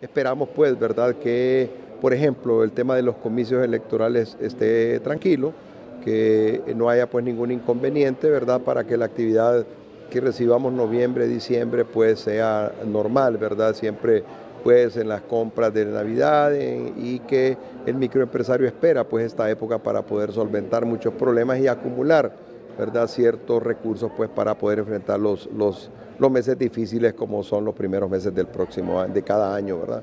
Esperamos pues, ¿verdad?, que, por ejemplo, el tema de los comicios electorales esté tranquilo, que no haya pues ningún inconveniente, ¿verdad?, para que la actividad que recibamos noviembre, diciembre, pues sea normal, ¿verdad? Siempre pues en las compras de Navidad y que el microempresario espera pues esta época para poder solventar muchos problemas y acumular, ¿verdad? Ciertos recursos pues para poder enfrentar los, los, los meses difíciles como son los primeros meses del próximo de cada año, ¿verdad?